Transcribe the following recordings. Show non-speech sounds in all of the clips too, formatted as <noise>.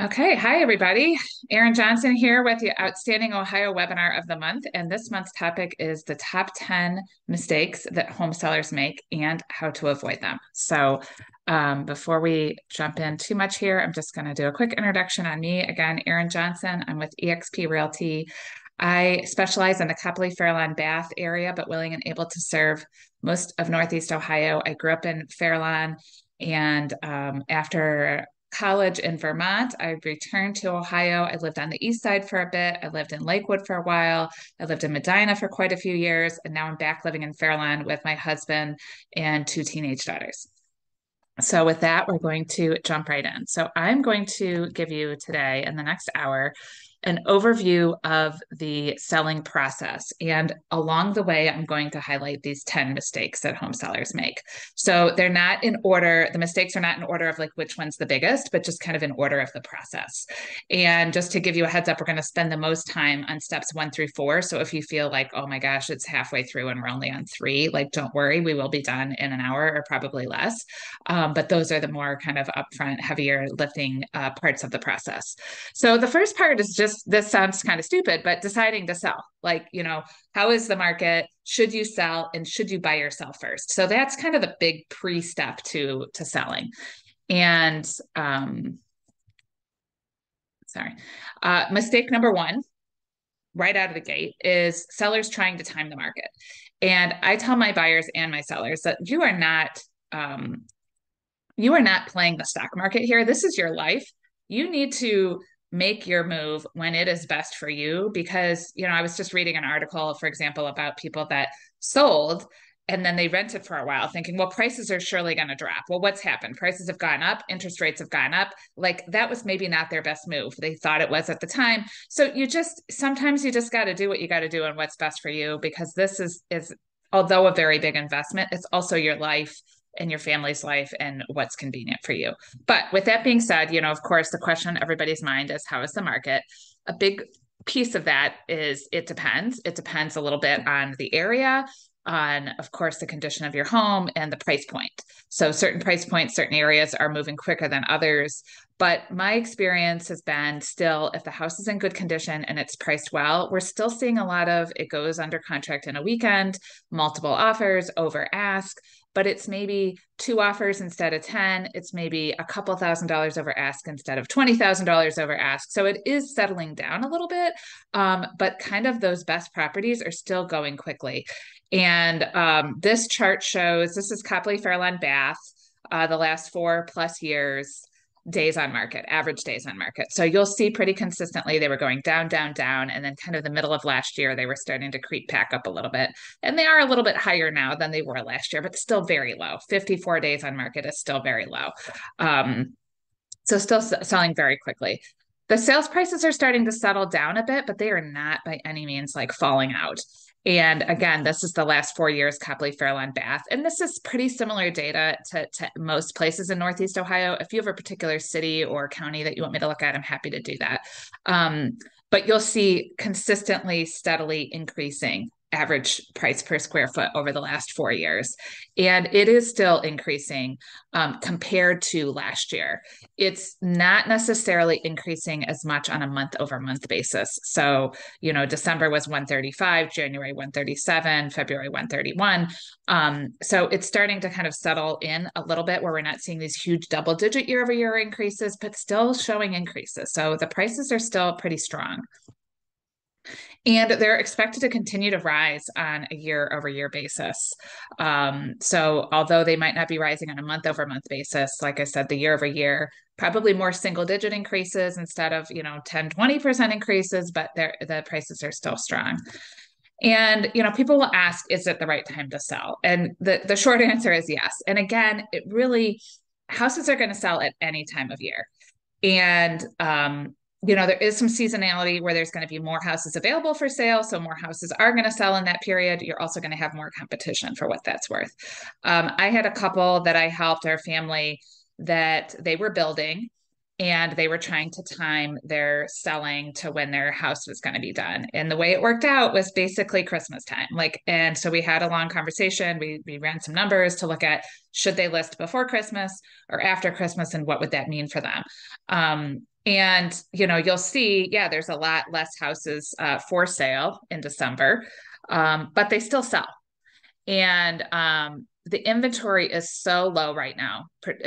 Okay, hi everybody. Erin Johnson here with the Outstanding Ohio Webinar of the Month. And this month's topic is the top 10 mistakes that home sellers make and how to avoid them. So, um, before we jump in too much here, I'm just going to do a quick introduction on me. Again, Erin Johnson. I'm with eXp Realty. I specialize in the Copley Fairlawn Bath area, but willing and able to serve most of Northeast Ohio. I grew up in Fairlawn. And um, after college in Vermont. I returned to Ohio. I lived on the east side for a bit. I lived in Lakewood for a while. I lived in Medina for quite a few years. And now I'm back living in Fairlawn with my husband and two teenage daughters. So, with that, we're going to jump right in. So, I'm going to give you today in the next hour an overview of the selling process. And along the way, I'm going to highlight these 10 mistakes that home sellers make. So they're not in order, the mistakes are not in order of like which one's the biggest, but just kind of in order of the process. And just to give you a heads up, we're going to spend the most time on steps one through four. So if you feel like, oh my gosh, it's halfway through and we're only on three, like don't worry, we will be done in an hour or probably less. Um, but those are the more kind of upfront, heavier lifting uh, parts of the process. So the first part is just just this sounds kind of stupid, but deciding to sell. Like, you know, how is the market? Should you sell and should you buy yourself first? So that's kind of the big pre-step to to selling. And um sorry. Uh mistake number 1 right out of the gate is sellers trying to time the market. And I tell my buyers and my sellers that you are not um you are not playing the stock market here. This is your life. You need to make your move when it is best for you because you know i was just reading an article for example about people that sold and then they rented for a while thinking well prices are surely going to drop. Well what's happened? Prices have gone up interest rates have gone up. Like that was maybe not their best move. They thought it was at the time. So you just sometimes you just got to do what you got to do and what's best for you because this is is although a very big investment it's also your life in your family's life and what's convenient for you. But with that being said, you know, of course, the question on everybody's mind is how is the market? A big piece of that is it depends. It depends a little bit on the area, on, of course, the condition of your home and the price point. So, certain price points, certain areas are moving quicker than others. But my experience has been still, if the house is in good condition and it's priced well, we're still seeing a lot of it goes under contract in a weekend, multiple offers, over ask but it's maybe two offers instead of 10. It's maybe a couple thousand dollars over ask instead of $20,000 over ask. So it is settling down a little bit, um, but kind of those best properties are still going quickly. And um, this chart shows this is Copley Fairlawn Bath, uh, the last four plus years days on market, average days on market. So you'll see pretty consistently they were going down, down, down. And then kind of the middle of last year, they were starting to creep back up a little bit. And they are a little bit higher now than they were last year, but still very low. 54 days on market is still very low. Um, so still selling very quickly. The sales prices are starting to settle down a bit, but they are not by any means like falling out. And again, this is the last four years Copley Fairlawn Bath. And this is pretty similar data to, to most places in Northeast Ohio. If you have a particular city or county that you want me to look at, I'm happy to do that. Um, but you'll see consistently, steadily increasing average price per square foot over the last four years. And it is still increasing um, compared to last year. It's not necessarily increasing as much on a month over month basis. So, you know, December was 135, January 137, February 131. Um, so it's starting to kind of settle in a little bit where we're not seeing these huge double digit year over year increases, but still showing increases. So the prices are still pretty strong. And they're expected to continue to rise on a year over year basis. Um, so, although they might not be rising on a month over month basis, like I said, the year over year, probably more single digit increases instead of, you know, 10, 20% increases, but the prices are still strong. And you know, people will ask, is it the right time to sell? And the, the short <laughs> answer is yes. And again, it really houses are going to sell at any time of year. And um, you know, there is some seasonality where there's going to be more houses available for sale. So more houses are going to sell in that period. You're also going to have more competition for what that's worth. Um, I had a couple that I helped our family that they were building and they were trying to time their selling to when their house was going to be done. And the way it worked out was basically Christmas time. Like, and so we had a long conversation. We we ran some numbers to look at should they list before Christmas or after Christmas and what would that mean for them. Um, And, you know, you'll see, yeah, there's a lot less houses uh, for sale in December, um, but they still sell. And um, the inventory is so low right now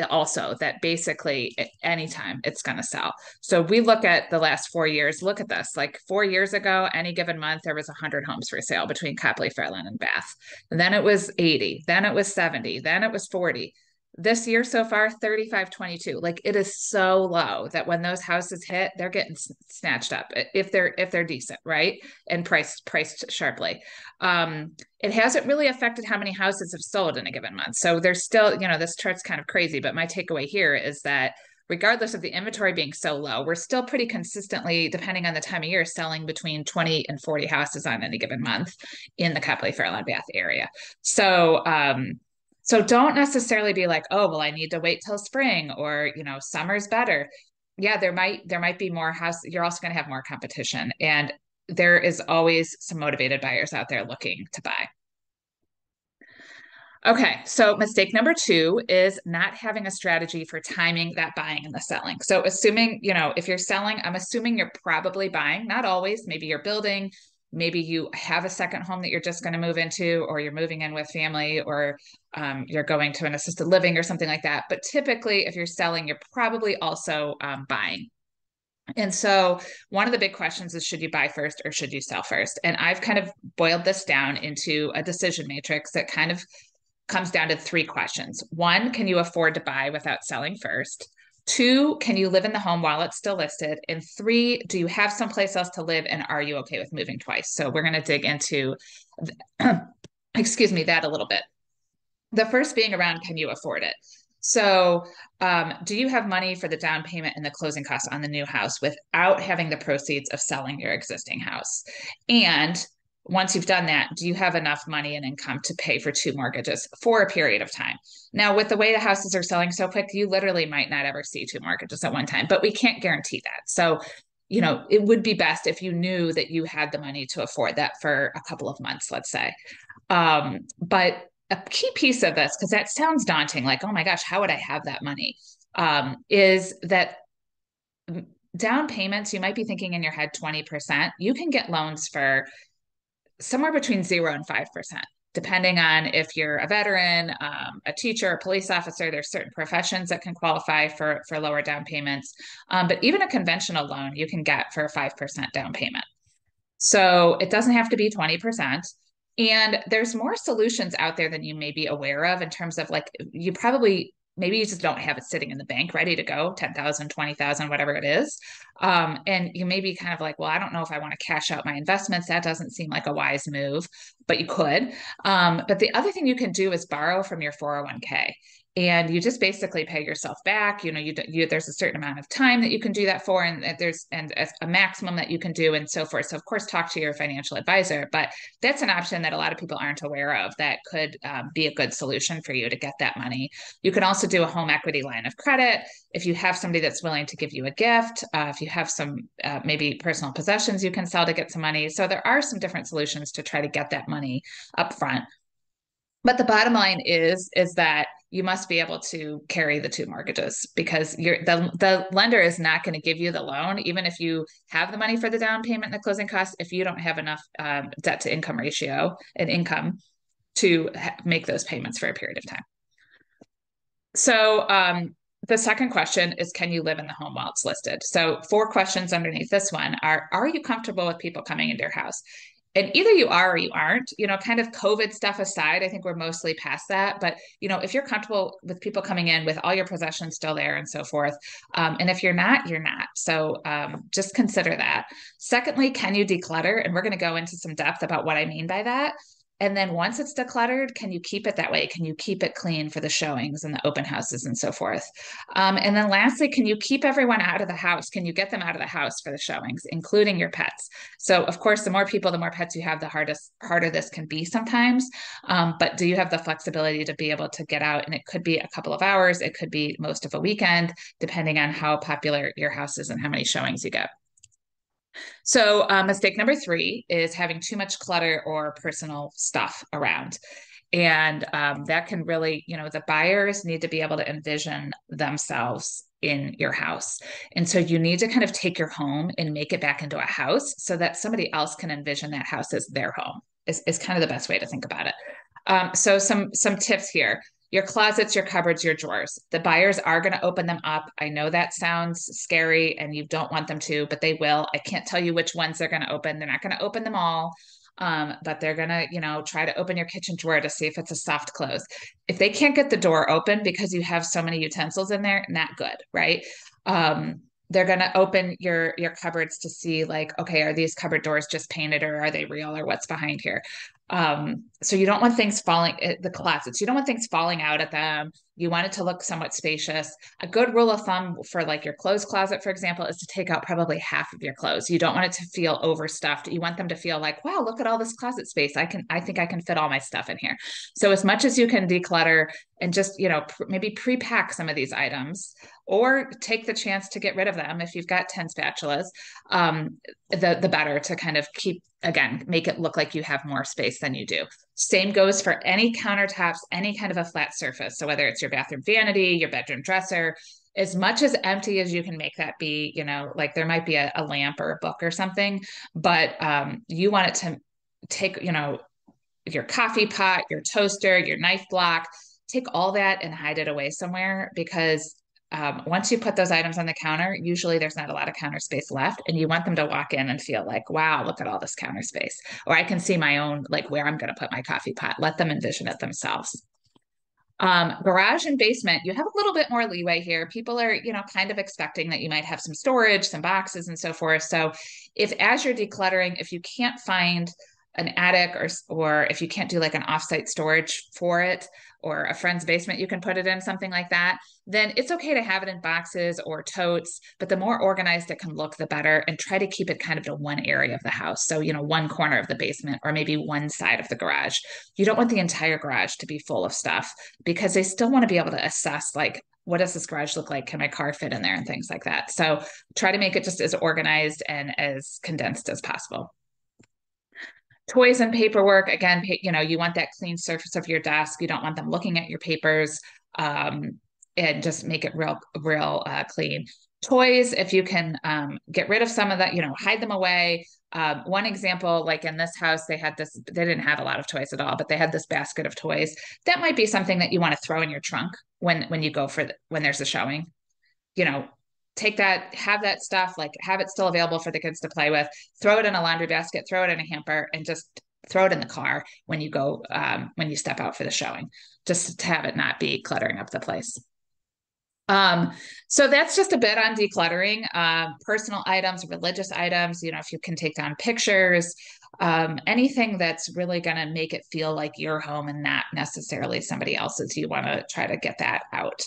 also that basically anytime it's going to sell. So we look at the last four years look at this like four years ago any given month there was 100 homes for sale between copley Fairlawn, and bath. And then it was 80 then it was 70 then it was 40 this year so far 35 22 like it is so low that when those houses hit they're getting snatched up if they're if they're decent right? And priced priced sharply. Um it hasn't really affected how many houses have sold in a given month. So there's still you know this chart's kind of crazy but my takeaway here is that regardless of the inventory being so low we're still pretty consistently depending on the time of year selling between 20 and 40 houses on any given month in the copley fairlawn bath area. So um so don't necessarily be like, oh, well, I need to wait till spring or, you know, summer's better. Yeah, there might there might be more house. You're also going to have more competition. And there is always some motivated buyers out there looking to buy. Okay, so mistake number two is not having a strategy for timing that buying and the selling. So, assuming, you know, if you're selling, I'm assuming you're probably buying, not always, maybe you're building, maybe you have a second home that you're just going to move into or you're moving in with family or um, you're going to an assisted living or something like that. But typically if you're selling you're probably also um, buying. And so one of the big questions is should you buy first or should you sell first? And i've kind of boiled this down into a decision matrix that kind of comes down to three questions. One can you afford to buy without selling first Two, can you live in the home while it's still listed? And three, do you have someplace else to live and are you okay with moving twice? So we're going to dig into, <clears throat> excuse me, that a little bit. The first being around, can you afford it? So, um, do you have money for the down payment and the closing costs on the new house without having the proceeds of selling your existing house? And once you've done that, do you have enough money and income to pay for two mortgages for a period of time? Now, with the way the houses are selling so quick, you literally might not ever see two mortgages at one time, but we can't guarantee that. So, you know, it would be best if you knew that you had the money to afford that for a couple of months, let's say. Um, but a key piece of this, because that sounds daunting, like, oh my gosh, how would I have that money? Um, is that down payments, you might be thinking in your head 20%. You can get loans for somewhere between zero and 5%, depending on if you're a veteran, um, a teacher, a police officer. There's certain professions that can qualify for, for lower down payments. Um, but even a conventional loan you can get for a 5% down payment. So it doesn't have to be 20%. And there's more solutions out there than you may be aware of in terms of like, you probably maybe you just don't have it sitting in the bank ready to go 10,000 20,000 whatever it is. Um, and you may be kind of like well I don't know if I want to cash out my investments. That doesn't seem like a wise move but you could. Um, but the other thing you can do is borrow from your 401k and you just basically pay yourself back you know you, you there's a certain amount of time that you can do that for and there's and a maximum that you can do and so forth. So of course talk to your financial advisor but that's an option that a lot of people aren't aware of that could um, be a good solution for you to get that money. You can also do a home equity line of credit. If you have somebody that's willing to give you a gift uh, if you have some uh, maybe personal possessions you can sell to get some money. So there are some different solutions to try to get that money up front but the bottom line is is that you must be able to carry the two mortgages because you're the, the lender is not going to give you the loan. Even if you have the money for the down payment and the closing costs if you don't have enough um, debt to income ratio and income to ha- make those payments for a period of time. So um, the second question is can you live in the home while it's listed? So four questions underneath this one are are you comfortable with people coming into your house and either you are or you aren't you know kind of covid stuff aside i think we're mostly past that. But you know if you're comfortable with people coming in with all your possessions still there and so forth um, and if you're not you're not. So um, just consider that. Secondly can you declutter? And we're going to go into some depth about what i mean by that and then once it's decluttered, can you keep it that way? Can you keep it clean for the showings and the open houses and so forth? Um, and then lastly, can you keep everyone out of the house? Can you get them out of the house for the showings, including your pets? So of course, the more people, the more pets you have, the hardest harder this can be sometimes. Um, but do you have the flexibility to be able to get out? And it could be a couple of hours, it could be most of a weekend, depending on how popular your house is and how many showings you get. So, uh, mistake number three is having too much clutter or personal stuff around. And um, that can really, you know, the buyers need to be able to envision themselves in your house. And so you need to kind of take your home and make it back into a house so that somebody else can envision that house as their home is, is kind of the best way to think about it. Um, so some some tips here. Your closets, your cupboards, your drawers. The buyers are going to open them up. I know that sounds scary and you don't want them to, but they will. I can't tell you which ones they're going to open. They're not going to open them all. Um, but they're gonna, you know, try to open your kitchen drawer to see if it's a soft close. If they can't get the door open because you have so many utensils in there, not good, right? Um, they're going to open your your cupboards to see like okay are these cupboard doors just painted or are they real or what's behind here um so you don't want things falling eh, the closets you don't want things falling out at them. You want it to look somewhat spacious. A good rule of thumb for like your clothes closet for example is to take out probably half of your clothes. You don't want it to feel overstuffed. You want them to feel like wow look at all this closet space. I can i think i can fit all my stuff in here. So as much as you can declutter and just you know pr- maybe pre-pack some of these items or take the chance to get rid of them if you've got 10 spatulas um, the the better to kind of keep again make it look like you have more space than you do. Same goes for any countertops any kind of a flat surface. So whether it's your bathroom vanity your bedroom dresser as much as empty as you can make that be you know like there might be a, a lamp or a book or something but um, you want it to take you know your coffee pot your toaster your knife block take all that and hide it away somewhere because um, once you put those items on the counter, usually there's not a lot of counter space left, and you want them to walk in and feel like, wow, look at all this counter space. Or I can see my own, like where I'm going to put my coffee pot. Let them envision it themselves. Um, garage and basement, you have a little bit more leeway here. People are, you know, kind of expecting that you might have some storage, some boxes, and so forth. So, if as you're decluttering, if you can't find an attic or or if you can't do like an offsite storage for it, or a friend's basement you can put it in something like that then it's okay to have it in boxes or totes but the more organized it can look the better and try to keep it kind of to one area of the house. So you know one corner of the basement or maybe one side of the garage. You don't want the entire garage to be full of stuff because they still want to be able to assess like what does this garage look like? Can my car fit in there and things like that? So try to make it just as organized and as condensed as possible toys and paperwork again you know you want that clean surface of your desk. You don't want them looking at your papers um, and just make it real real uh, clean. Toys if you can um, get rid of some of that you know hide them away. Um, one example like in this house they had this they didn't have a lot of toys at all but they had this basket of toys. That might be something that you want to throw in your trunk when when you go for the, when there's a showing. You know take that, have that stuff, like have it still available for the kids to play with, throw it in a laundry basket, throw it in a hamper, and just throw it in the car when you go um, when you step out for the showing, just to have it not be cluttering up the place. Um, so that's just a bit on decluttering uh, personal items, religious items. You know, if you can take down pictures, um, anything that's really going to make it feel like your home and not necessarily somebody else's. You want to try to get that out.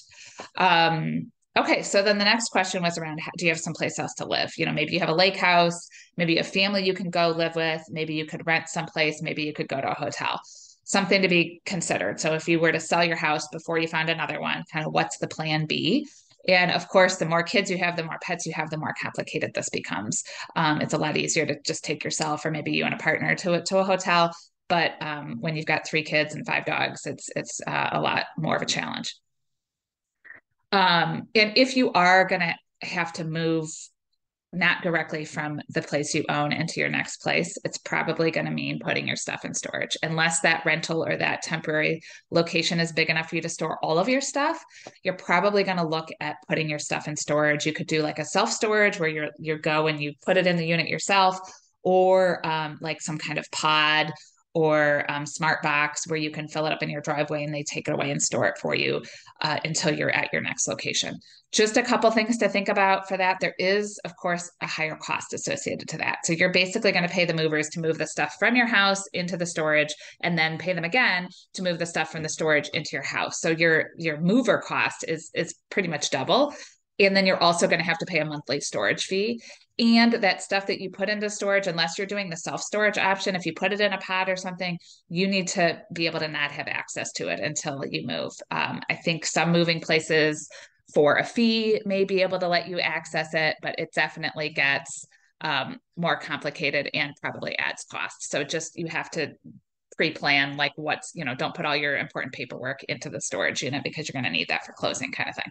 Um, Okay, so then the next question was around do you have someplace else to live? You know, maybe you have a lake house, maybe a family you can go live with, maybe you could rent someplace, maybe you could go to a hotel. Something to be considered. So if you were to sell your house before you found another one, kind of what's the plan B? And of course, the more kids you have, the more pets you have, the more complicated this becomes. Um, it's a lot easier to just take yourself or maybe you and a partner to a, to a hotel. But um, when you've got three kids and five dogs, it's it's uh, a lot more of a challenge. Um, and if you are going to have to move not directly from the place you own into your next place, it's probably going to mean putting your stuff in storage. Unless that rental or that temporary location is big enough for you to store all of your stuff, you're probably going to look at putting your stuff in storage. You could do like a self storage where you're you go and you put it in the unit yourself, or um, like some kind of pod or um, smart box where you can fill it up in your driveway and they take it away and store it for you uh, until you're at your next location. Just a couple things to think about for that. There is, of course, a higher cost associated to that. So you're basically going to pay the movers to move the stuff from your house into the storage and then pay them again to move the stuff from the storage into your house. So your your mover cost is is pretty much double. And then you're also going to have to pay a monthly storage fee. And that stuff that you put into storage unless you're doing the self storage option if you put it in a pod or something you need to be able to not have access to it until you move. Um, i think some moving places for a fee may be able to let you access it but it definitely gets um, more complicated and probably adds cost. So just you have to pre-plan like what's you know don't put all your important paperwork into the storage unit because you're going to need that for closing kind of thing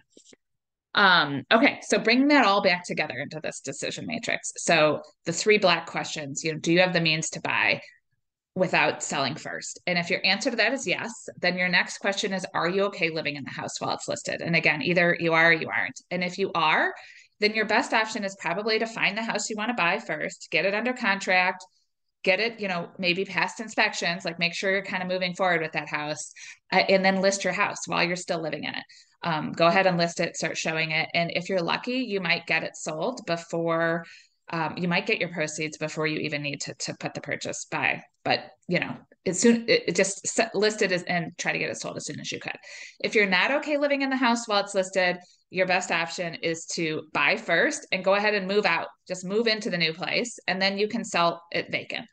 um, okay, so bring that all back together into this decision matrix. So the three black questions, you know, do you have the means to buy without selling first? And if your answer to that is yes, then your next question is, are you okay living in the house while it's listed? And again, either you are or you aren't. And if you are, then your best option is probably to find the house you want to buy first, get it under contract, get it, you know, maybe past inspections, like make sure you're kind of moving forward with that house, uh, and then list your house while you're still living in it um, go ahead and list it, start showing it. And if you're lucky, you might get it sold before um, you might get your proceeds before you even need to, to put the purchase by. But you know, as soon it, it just set, list it as, and try to get it sold as soon as you could. If you're not okay living in the house while it's listed, your best option is to buy first and go ahead and move out. Just move into the new place, and then you can sell it vacant.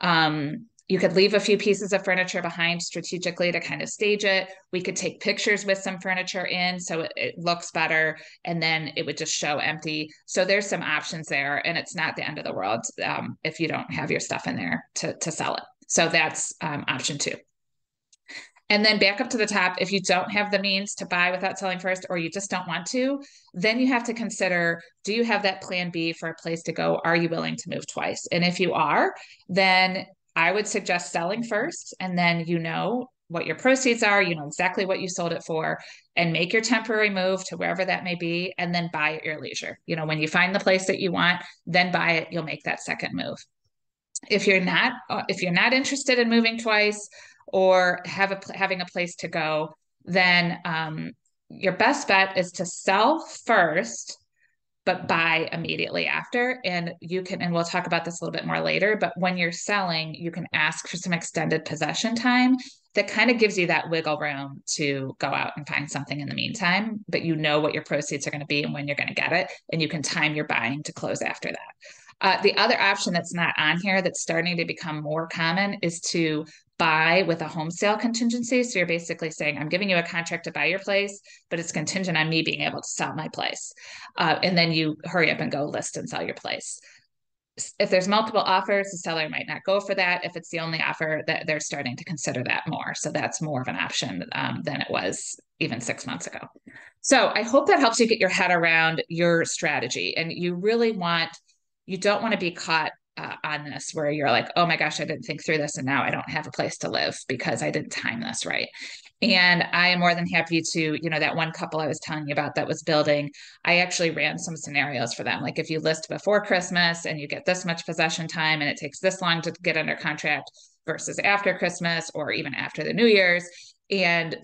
Um, you could leave a few pieces of furniture behind strategically to kind of stage it. We could take pictures with some furniture in so it, it, looks better, and then it would just show empty. So there's some options there, and it's not the end of the world um, if you don't have your stuff in there to, to sell it. So that's um, option two. And then back up to the top, if you don't have the means to buy without selling first, or you just don't want to, then you have to consider do you have that plan B for a place to go? Are you willing to move twice? And if you are, then I would suggest selling first, and then you know what your proceeds are, you know exactly what you sold it for, and make your temporary move to wherever that may be, and then buy at your leisure. You know, when you find the place that you want, then buy it, you'll make that second move. If you're not uh, if you're not interested in moving twice or have a having a place to go, then um, your best bet is to sell first but buy immediately after. And you can, and we'll talk about this a little bit more later, but when you're selling, you can ask for some extended possession time that kind of gives you that wiggle room to go out and find something in the meantime, but you know what your proceeds are going to be and when you're going to get it. And you can time your buying to close after that. Uh, the other option that's not on here that's starting to become more common is to buy with a home sale contingency. So you're basically saying, I'm giving you a contract to buy your place, but it's contingent on me being able to sell my place. Uh, and then you hurry up and go list and sell your place. If there's multiple offers, the seller might not go for that. If it's the only offer, that they're starting to consider that more. So that's more of an option um, than it was even six months ago. So I hope that helps you get your head around your strategy. And you really want, you don't want to be caught uh, on this where you're like, oh my gosh, I didn't think through this and now I don't have a place to live because I didn't time this right. And I am more than happy to, you know, that one couple I was telling you about that was building, I actually ran some scenarios for them. Like if you list before Christmas and you get this much possession time and it takes this long to get under contract versus after Christmas or even after the New Year's. And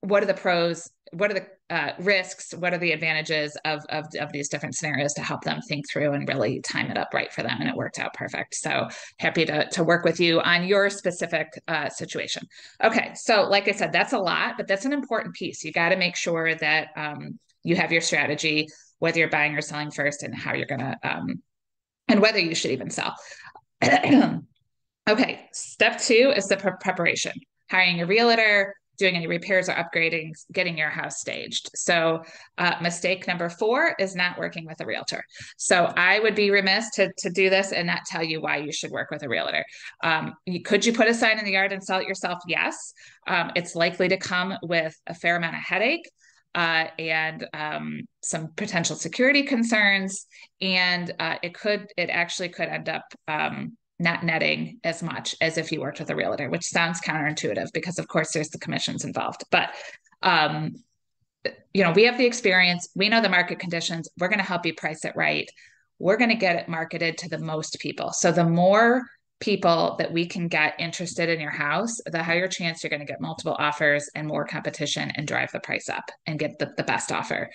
what are the pros what are the uh, risks? What are the advantages of, of of these different scenarios to help them think through and really time it up right for them and it worked out perfect. So happy to, to work with you on your specific uh, situation. Okay so like i said that's a lot but that's an important piece. You got to make sure that um, you have your strategy whether you're buying or selling first and how you're going to um, and whether you should even sell. <clears throat> Okay step two is the pre- preparation hiring a realtor doing any repairs or upgrading, getting your house staged. So, uh, mistake number four is not working with a realtor. So, I would be remiss to, to do this and not tell you why you should work with a realtor. Um, could you put a sign in the yard and sell it yourself? Yes. Um, it's likely to come with a fair amount of headache. Uh, and um, some potential security concerns, and uh, it could, it actually could end up um, not netting as much as if you worked with a realtor, which sounds counterintuitive because, of course, there's the commissions involved. But um, you know, we have the experience, we know the market conditions. We're going to help you price it right. We're going to get it marketed to the most people. So the more people that we can get interested in your house, the higher chance you're going to get multiple offers and more competition and drive the price up and get the, the best offer.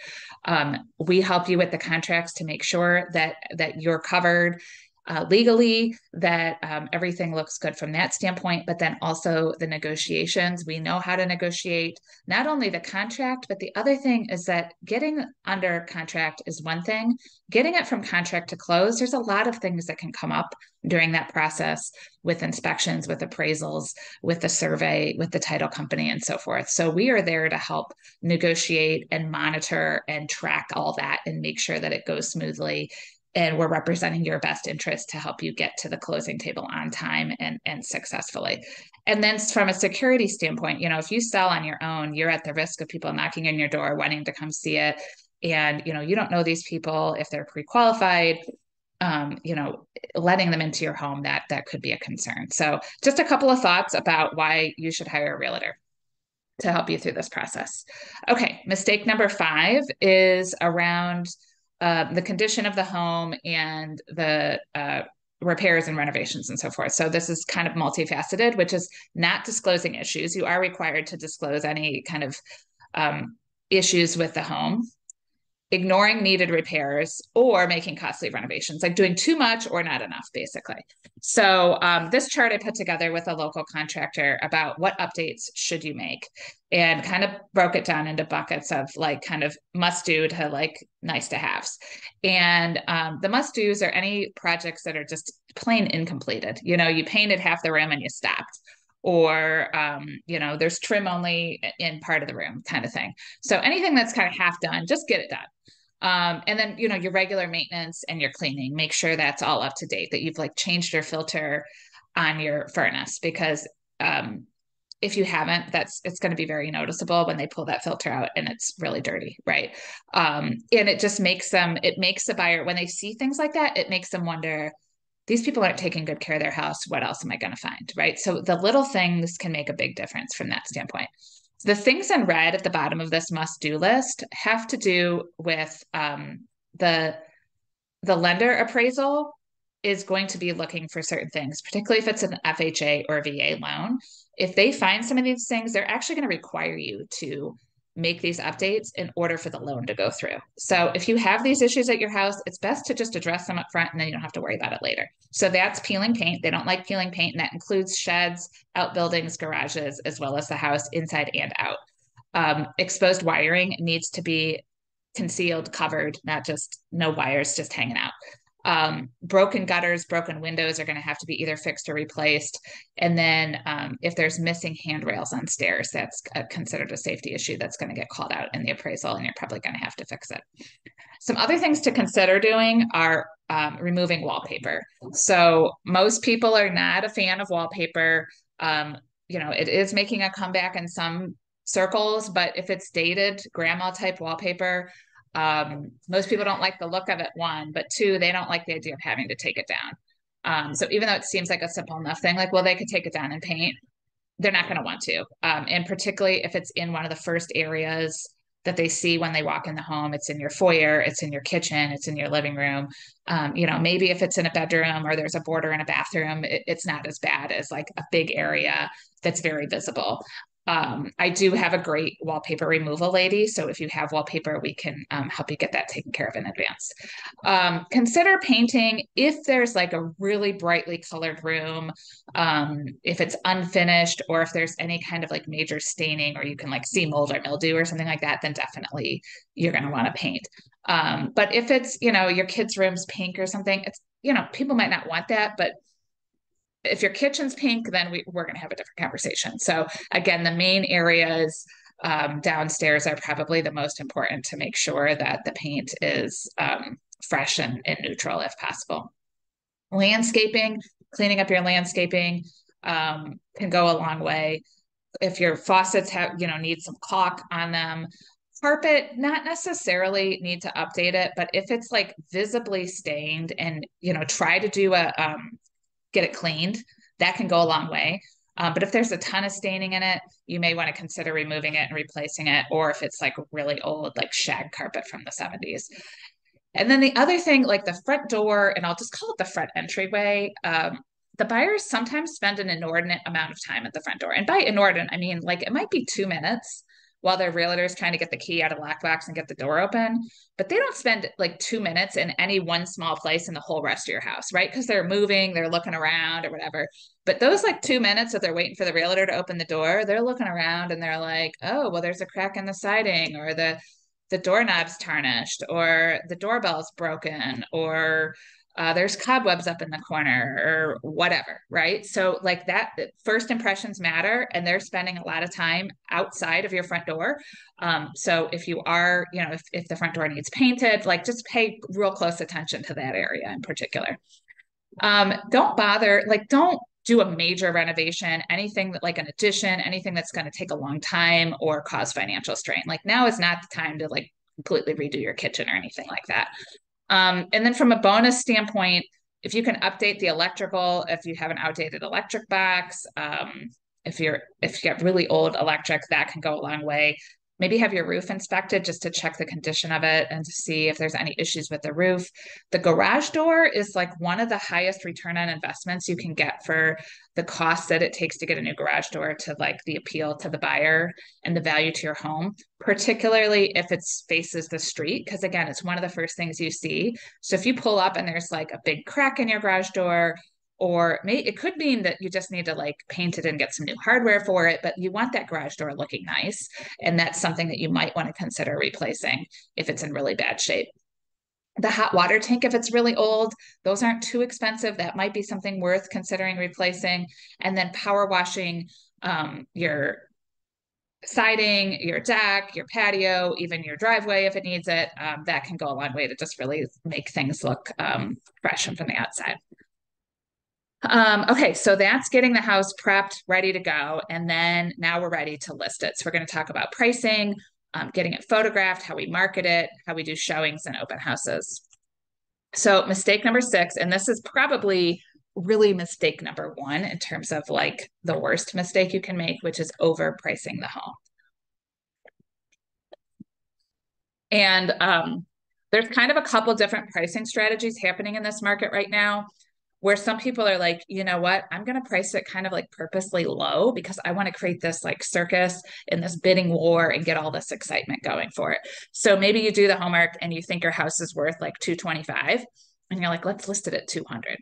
Um, we help you with the contracts to make sure that that you're covered uh, legally, that um, everything looks good from that standpoint, but then also the negotiations. We know how to negotiate not only the contract, but the other thing is that getting under contract is one thing, getting it from contract to close, there's a lot of things that can come up during that process with inspections, with appraisals, with the survey, with the title company, and so forth. So we are there to help negotiate and monitor and track all that and make sure that it goes smoothly and we're representing your best interest to help you get to the closing table on time and and successfully. And then from a security standpoint you know if you sell on your own you're at the risk of people knocking on your door wanting to come see it. And you know you don't know these people if they're pre-qualified um, you know letting them into your home that that could be a concern. So just a couple of thoughts about why you should hire a realtor to help you through this process. Okay mistake number five is around uh, the condition of the home and the uh, repairs and renovations and so forth. So this is kind of multifaceted, which is not disclosing issues. You are required to disclose any kind of um, issues with the home ignoring needed repairs or making costly renovations, like doing too much or not enough, basically. So um, this chart I put together with a local contractor about what updates should you make and kind of broke it down into buckets of like kind of must do to like nice to haves. And um, the must do's are any projects that are just plain incompleted. You know, you painted half the room and you stopped or um, you know there's trim only in part of the room kind of thing. So anything that's kind of half done just get it done. Um, and then you know your regular maintenance and your cleaning make sure that's all up to date that you've like changed your filter on your furnace because um, if you haven't that's it's going to be very noticeable when they pull that filter out and it's really dirty right? Um, and it just makes them it makes the buyer when they see things like that it makes them wonder these people aren't taking good care of their house. What else am I going to find? Right. So the little things can make a big difference from that standpoint. The things in red at the bottom of this must do list have to do with um, the the lender appraisal is going to be looking for certain things, particularly if it's an FHA or VA loan. If they find some of these things, they're actually going to require you to make these updates in order for the loan to go through. So if you have these issues at your house, it's best to just address them up front and then you don't have to worry about it later. So that's peeling paint. They don't like peeling paint, and that includes sheds, outbuildings, garages, as well as the house inside and out. Um, exposed wiring needs to be concealed, covered, not just no wires just hanging out. Um, broken gutters, broken windows are going to have to be either fixed or replaced. And then um, if there's missing handrails on stairs, that's considered a safety issue that's going to get called out in the appraisal, and you're probably going to have to fix it. Some other things to consider doing are um, removing wallpaper. So most people are not a fan of wallpaper. Um, you know, it is making a comeback in some circles, but if it's dated grandma type wallpaper, um, most people don't like the look of it, one, but two, they don't like the idea of having to take it down. Um, so even though it seems like a simple enough thing, like, well, they could take it down and paint, they're not going to want to. Um, and particularly if it's in one of the first areas that they see when they walk in the home, it's in your foyer, it's in your kitchen, it's in your living room. Um, you know, maybe if it's in a bedroom or there's a border in a bathroom, it, it's not as bad as like a big area that's very visible. Um, I do have a great wallpaper removal lady. So if you have wallpaper, we can um, help you get that taken care of in advance. Um, consider painting if there's like a really brightly colored room, um, if it's unfinished, or if there's any kind of like major staining, or you can like see mold or mildew or something like that, then definitely you're going to want to paint. Um, but if it's, you know, your kid's room's pink or something, it's, you know, people might not want that, but if your kitchen's pink, then we, we're going to have a different conversation. So again, the main areas um, downstairs are probably the most important to make sure that the paint is um, fresh and, and, neutral if possible. Landscaping, cleaning up your landscaping um, can go a long way. If your faucets have, you know, need some caulk on them, carpet not necessarily need to update it but if it's like visibly stained and you know try to do a um, get it cleaned. That can go a long way. Um, but if there's a ton of staining in it, you may want to consider removing it and replacing it, or if it's like really old, like shag carpet from the 70s. And then the other thing, like the front door, and I'll just call it the front entryway. Um, the buyers sometimes spend an inordinate amount of time at the front door. And by inordinate, I mean like it might be two minutes while their realtor is trying to get the key out of lockbox and get the door open. But they don't spend like two minutes in any one small place in the whole rest of your house, right? Because they're moving, they're looking around or whatever. But those like two minutes that they're waiting for the realtor to open the door, they're looking around and they're like, oh, well, there's a crack in the siding or the the doorknob's tarnished or the doorbell's broken or uh, there's cobwebs up in the corner or whatever, right? So, like that, first impressions matter, and they're spending a lot of time outside of your front door. Um, so, if you are, you know, if, if the front door needs painted, like just pay real close attention to that area in particular. Um, don't bother, like, don't do a major renovation, anything that like an addition, anything that's going to take a long time or cause financial strain. Like now is not the time to like completely redo your kitchen or anything like that. Um, and then from a bonus standpoint, if you can update the electrical, if you have an outdated electric box, um, if you're if you get really old electric, that can go a long way maybe have your roof inspected just to check the condition of it and to see if there's any issues with the roof. The garage door is like one of the highest return on investments you can get for the cost that it takes to get a new garage door to like the appeal to the buyer and the value to your home, particularly if it faces the street. Because again, it's one of the first things you see. So if you pull up and there's like a big crack in your garage door, or may, it could mean that you just need to like paint it and get some new hardware for it but you want that garage door looking nice and that's something that you might want to consider replacing if it's in really bad shape. The hot water tank if it's really old those aren't too expensive. That might be something worth considering replacing. And then power washing um, your siding your deck your patio even your driveway if it needs it um, that can go a long way to just really make things look um, fresh from the outside um, okay, so that's getting the house prepped, ready to go. And then now we're ready to list it. So we're going to talk about pricing, um, getting it photographed, how we market it, how we do showings and open houses. So mistake number six, and this is probably really mistake number one in terms of like the worst mistake you can make, which is overpricing the home. And um, there's kind of a couple different pricing strategies happening in this market right now where some people are like, you know what, I'm going to price it kind of like purposely low because I want to create this like circus in this bidding war and get all this excitement going for it. So maybe you do the homework and you think your house is worth like 225 and you're like, let's list it at 200.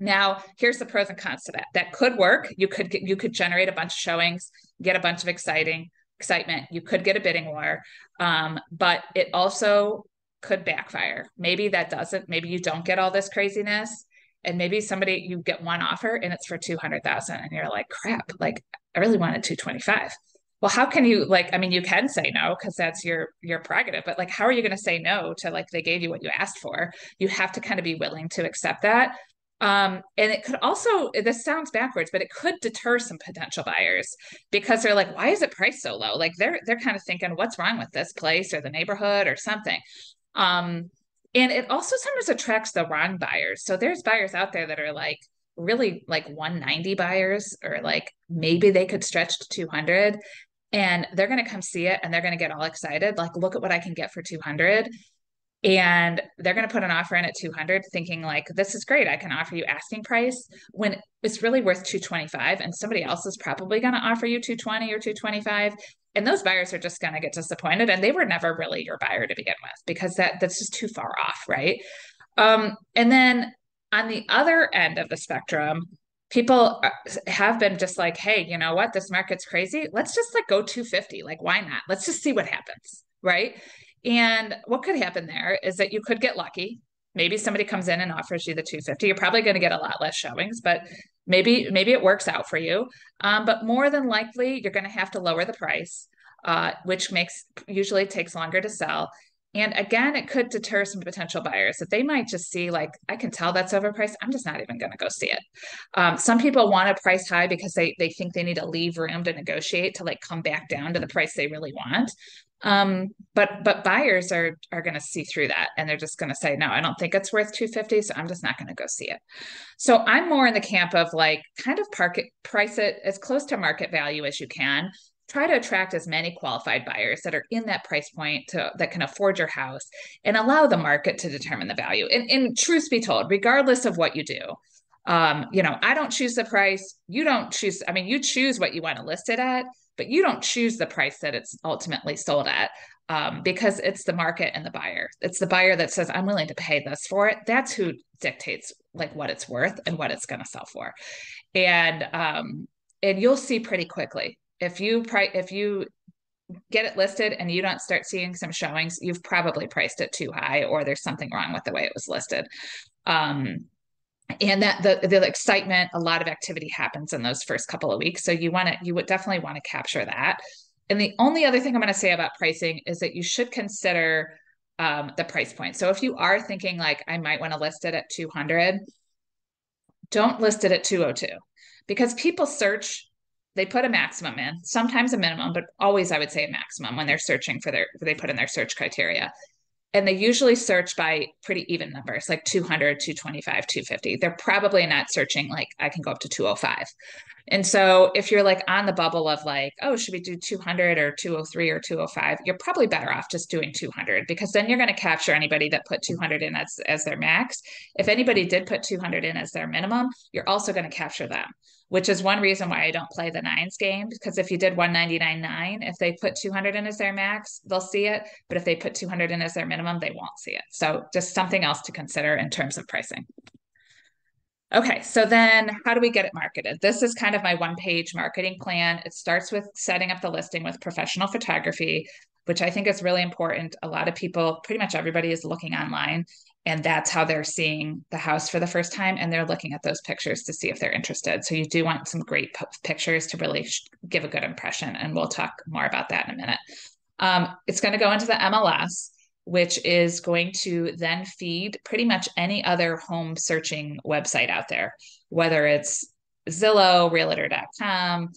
Now, here's the pros and cons to that. That could work. You could you could generate a bunch of showings, get a bunch of exciting excitement. You could get a bidding war, um, but it also could backfire. Maybe that doesn't. Maybe you don't get all this craziness, and maybe somebody you get one offer and it's for 200,000 and you're like crap like I really wanted 225 well how can you like I mean you can say no because that's your your prerogative but like how are you going to say no to like they gave you what you asked for? You have to kind of be willing to accept that. Um, and it could also this sounds backwards but it could deter some potential buyers because they're like why is it priced so low? Like they're they're kind of thinking what's wrong with this place or the neighborhood or something? Um and it also sometimes attracts the wrong buyers. So there's buyers out there that are like really like 190 buyers, or like maybe they could stretch to 200 and they're going to come see it and they're going to get all excited. Like, look at what I can get for 200 and they're going to put an offer in at 200 thinking like this is great. I can offer you asking price when it's really worth 225 and somebody else is probably going to offer you 220 or 225 and those buyers are just going to get disappointed and they were never really your buyer to begin with because that that's just too far off right? Um, and then on the other end of the spectrum people uh, have been just like hey you know what? This market's crazy. Let's just like go 250 like why not? Let's just see what happens right and what could happen there is that you could get lucky. Maybe somebody comes in and offers you the 250 you're probably going to get a lot less showings but maybe maybe it works out for you. Um, but more than likely you're going to have to lower the price uh, which makes usually takes longer to sell. And again it could deter some potential buyers that they might just see like i can tell that's overpriced. I'm just not even going to go see it. Um, some people want a price high because they they think they need to leave room to negotiate to like come back down to the price they really want um, but but buyers are are going to see through that and they're just going to say, no, I don't think it's worth 250, so I'm just not going to go see it. So I'm more in the camp of like kind of park it, price it as close to market value as you can. Try to attract as many qualified buyers that are in that price point to, that can afford your house and allow the market to determine the value. And, and truth be told, regardless of what you do, um, you know, I don't choose the price. You don't choose. I mean, you choose what you want to list it at but you don't choose the price that it's ultimately sold at um, because it's the market and the buyer. It's the buyer that says, I'm willing to pay this for it. That's who dictates like what it's worth and what it's going to sell for. And um, and you'll see pretty quickly if you price if you get it listed and you don't start seeing some showings, you've probably priced it too high or there's something wrong with the way it was listed. Um, and that the the excitement, a lot of activity happens in those first couple of weeks. So you want to you would definitely want to capture that. And the only other thing I'm going to say about pricing is that you should consider um, the price point. So if you are thinking like I might want to list it at 200, don't list it at 202 because people search they put a maximum in, sometimes a minimum, but always I would say a maximum when they're searching for their they put in their search criteria. And they usually search by pretty even numbers, like 200, 225, 250. They're probably not searching like I can go up to 205. And so if you're like on the bubble of like, oh, should we do 200 or 203 or 205? You're probably better off just doing 200 because then you're going to capture anybody that put 200 in as, as their max. If anybody did put 200 in as their minimum, you're also going to capture them which is one reason why I don't play the nines game. Because if you did 199.9, if they put 200 in as their max, they'll see it. But if they put 200 in as their minimum, they won't see it. So just something else to consider in terms of pricing. Okay, so then how do we get it marketed? This is kind of my one page marketing plan. It starts with setting up the listing with professional photography, which I think is really important. A lot of people, pretty much everybody is looking online and that's how they're seeing the house for the first time and they're looking at those pictures to see if they're interested so you do want some great pictures to really sh- give a good impression and we'll talk more about that in a minute um, it's going to go into the mls which is going to then feed pretty much any other home searching website out there whether it's zillow realtor.com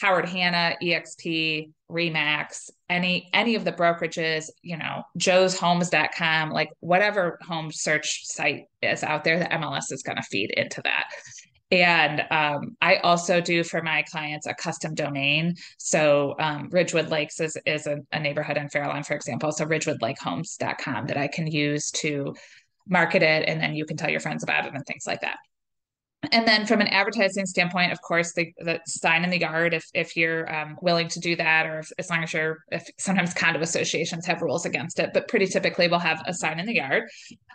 howard hanna exp remax any any of the brokerages you know Joe's joeshomes.com like whatever home search site is out there the mls is going to feed into that and um, I also do for my clients a custom domain. So um, Ridgewood Lakes is, is a, a neighborhood in Fairlawn, for example. So ridgewoodlakehomes.com that I can use to market it. And then you can tell your friends about it and things like that and then from an advertising standpoint of course the, the sign in the yard if if you're um, willing to do that or if, as long as you're if sometimes condo associations have rules against it but pretty typically we'll have a sign in the yard.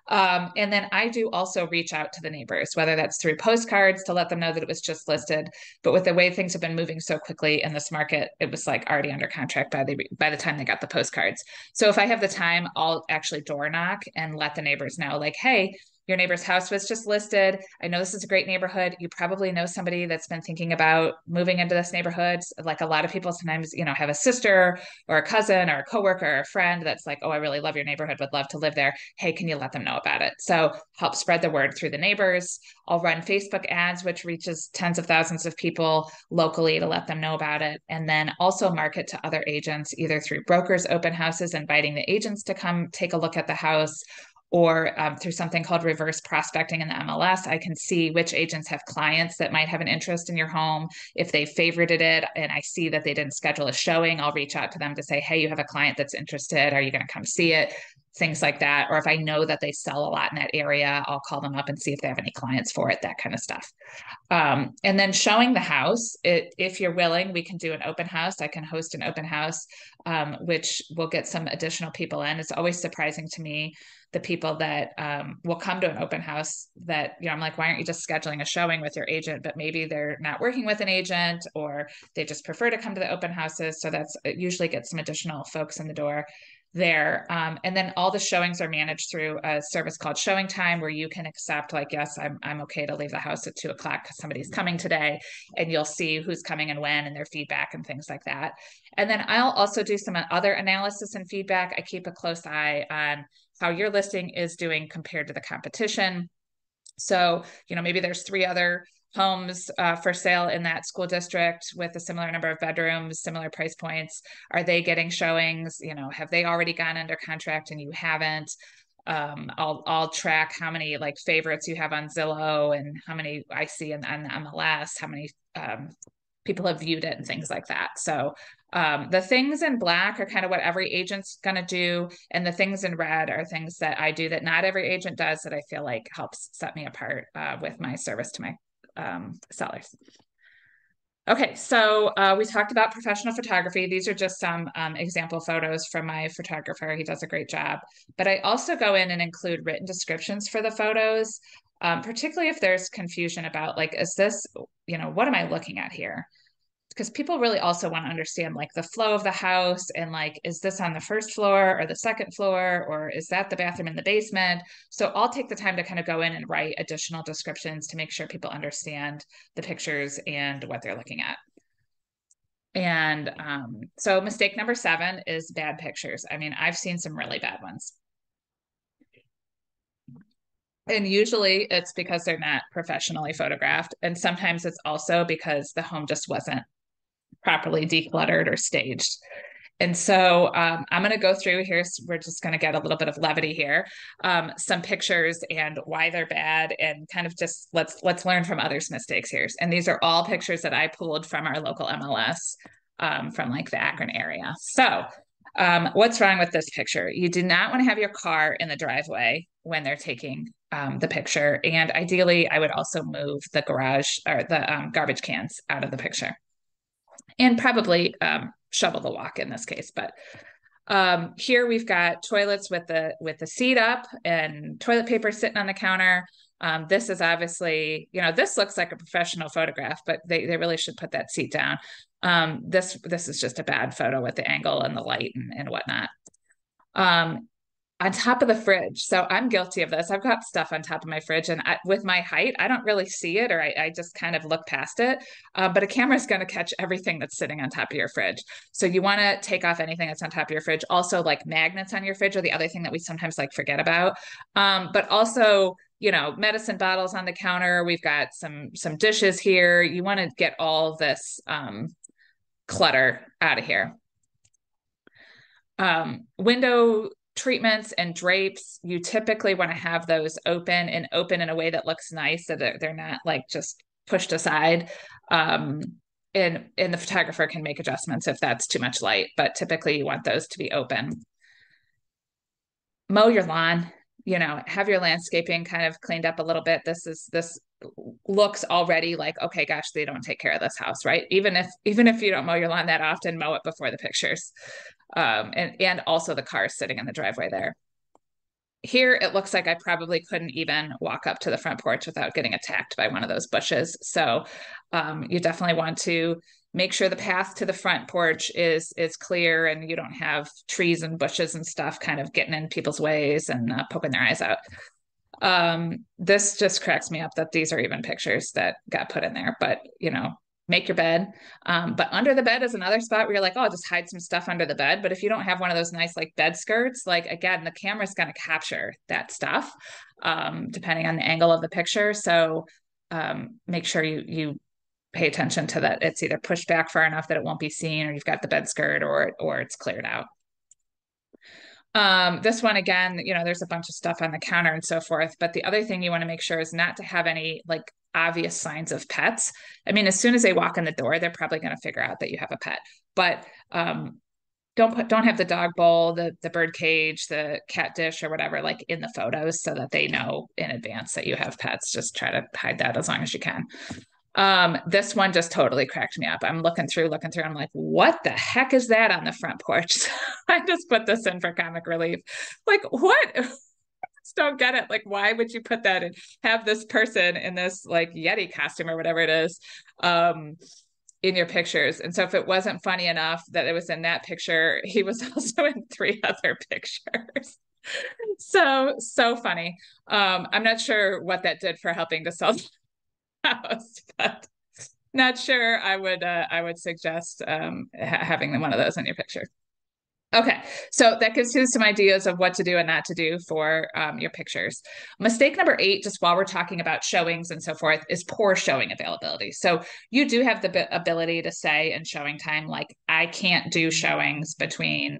Um, and then i do also reach out to the neighbors whether that's through postcards to let them know that it was just listed. But with the way things have been moving so quickly in this market it was like already under contract by the by the time they got the postcards. So if i have the time i'll actually door knock and let the neighbors know like hey your neighbor's house was just listed. I know this is a great neighborhood. You probably know somebody that's been thinking about moving into this neighborhood. Like a lot of people sometimes, you know, have a sister or a cousin or a coworker or a friend that's like, oh, I really love your neighborhood, would love to live there. Hey, can you let them know about it? So help spread the word through the neighbors. I'll run Facebook ads, which reaches tens of thousands of people locally to let them know about it. And then also market to other agents, either through brokers, open houses, inviting the agents to come take a look at the house or um, through something called reverse prospecting in the MLS, I can see which agents have clients that might have an interest in your home. If they favorited it and I see that they didn't schedule a showing, I'll reach out to them to say, hey, you have a client that's interested. Are you going to come see it? Things like that. Or if I know that they sell a lot in that area, I'll call them up and see if they have any clients for it, that kind of stuff. Um, and then showing the house, it, if you're willing, we can do an open house. I can host an open house, um, which will get some additional people in. It's always surprising to me the people that um, will come to an open house that you know i'm like why aren't you just scheduling a showing with your agent but maybe they're not working with an agent or they just prefer to come to the open houses so that's usually gets some additional folks in the door there. Um, and then all the showings are managed through a service called ShowingTime where you can accept like yes i'm, I'm okay to leave the house at two o'clock because somebody's coming today and you'll see who's coming and when and their feedback and things like that. And then i'll also do some other analysis and feedback. I keep a close eye on how your listing is doing compared to the competition. So, you know, maybe there's three other homes uh, for sale in that school district with a similar number of bedrooms, similar price points. Are they getting showings? You know, have they already gone under contract and you haven't? Um, I'll I'll track how many like favorites you have on Zillow and how many I see in, on the MLS, how many um, people have viewed it and things like that. So um, the things in black are kind of what every agent's going to do. And the things in red are things that I do that not every agent does that I feel like helps set me apart uh, with my service to my um, sellers. Okay, so uh, we talked about professional photography. These are just some um, example photos from my photographer. He does a great job. But I also go in and include written descriptions for the photos, um, particularly if there's confusion about like, is this, you know, what am I looking at here? Because people really also want to understand like the flow of the house and like is this on the first floor or the second floor or is that the bathroom in the basement? So i'll take the time to kind of go in and write additional descriptions to make sure people understand the pictures and what they're looking at. And um, so mistake number seven is bad pictures. I mean i've seen some really bad ones. And usually it's because they're not professionally photographed and sometimes it's also because the home just wasn't properly decluttered or staged. And so um, I'm going to go through here. We're just going to get a little bit of levity here, um, some pictures and why they're bad, and kind of just let's let's learn from others' mistakes here. And these are all pictures that I pulled from our local MLS um, from like the Akron area. So um, what's wrong with this picture? You do not want to have your car in the driveway when they're taking um, the picture, and ideally, I would also move the garage or the um, garbage cans out of the picture and probably um, shovel the walk in this case. But um, here we've got toilets with the with the seat up and toilet paper sitting on the counter. Um, this is obviously, you know, this looks like a professional photograph, but they, they really should put that seat down. Um, this this is just a bad photo with the angle and the light and, and whatnot. Um, on top of the fridge. So I'm guilty of this. I've got stuff on top of my fridge, and I, with my height, I don't really see it, or I, I just kind of look past it. Uh, but a camera is going to catch everything that's sitting on top of your fridge. So you want to take off anything that's on top of your fridge. Also, like magnets on your fridge are the other thing that we sometimes like forget about. Um, but also, you know, medicine bottles on the counter. We've got some some dishes here. You want to get all this um, clutter out of here. Um, window treatments and drapes, you typically want to have those open and open in a way that looks nice so that they're not like just pushed aside. Um, and and the photographer can make adjustments if that's too much light, but typically you want those to be open. Mow your lawn, you know, have your landscaping kind of cleaned up a little bit. This is this looks already like okay gosh they don't take care of this house right even if even if you don't mow your lawn that often mow it before the pictures um, and and also the cars sitting in the driveway there. Here, it looks like I probably couldn't even walk up to the front porch without getting attacked by one of those bushes. So um, you definitely want to make sure the path to the front porch is is clear and you don't have trees and bushes and stuff kind of getting in people's ways and uh, poking their eyes out. Um, this just cracks me up that these are even pictures that got put in there, but you know, make your bed. Um, but under the bed is another spot where you're like, oh, I'll just hide some stuff under the bed. But if you don't have one of those nice like bed skirts, like again, the camera's going to capture that stuff um, depending on the angle of the picture. So um, make sure you you pay attention to that. It's either pushed back far enough that it won't be seen, or you've got the bed skirt, or or it's cleared out. Um, this one again, you know, there's a bunch of stuff on the counter and so forth. But the other thing you want to make sure is not to have any like obvious signs of pets. I mean, as soon as they walk in the door, they're probably going to figure out that you have a pet. But um, don't put don't have the dog bowl, the the bird cage, the cat dish, or whatever like in the photos, so that they know in advance that you have pets. Just try to hide that as long as you can. Um, this one just totally cracked me up. I'm looking through, looking through. I'm like, what the heck is that on the front porch? <laughs> I just put this in for comic relief. Like, what? <laughs> I just don't get it. Like, why would you put that and have this person in this like Yeti costume or whatever it is? Um, in your pictures. And so if it wasn't funny enough that it was in that picture, he was <laughs> also in three other pictures. so so funny. Um, I'm not sure what that did for helping to sell house, <laughs> but not sure I would uh, I would suggest um, ha- having one of those in your picture. Okay, so that gives you some ideas of what to do and not to do for um, your pictures. Mistake number eight, just while we're talking about showings and so forth, is poor showing availability. So you do have the ability to say in ShowingTime, like, I can't do showings between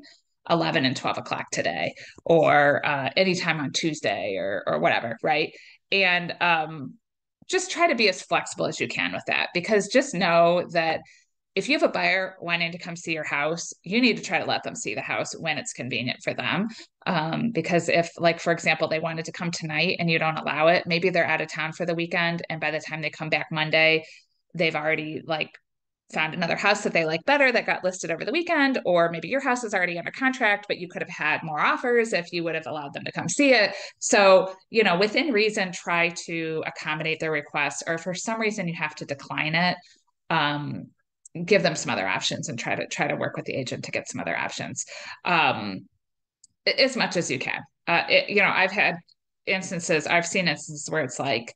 11 and 12 o'clock today or uh, anytime on Tuesday or, or whatever, right? And um, just try to be as flexible as you can with that because just know that if you have a buyer wanting to come see your house, you need to try to let them see the house when it's convenient for them. Um, because if, like, for example, they wanted to come tonight and you don't allow it, maybe they're out of town for the weekend. And by the time they come back Monday, they've already like found another house that they like better that got listed over the weekend, or maybe your house is already under contract, but you could have had more offers if you would have allowed them to come see it. So, you know, within reason, try to accommodate their requests, or for some reason you have to decline it. Um, give them some other options and try to try to work with the agent to get some other options um, as much as you can. Uh, it, you know, I've had instances, I've seen instances where it's like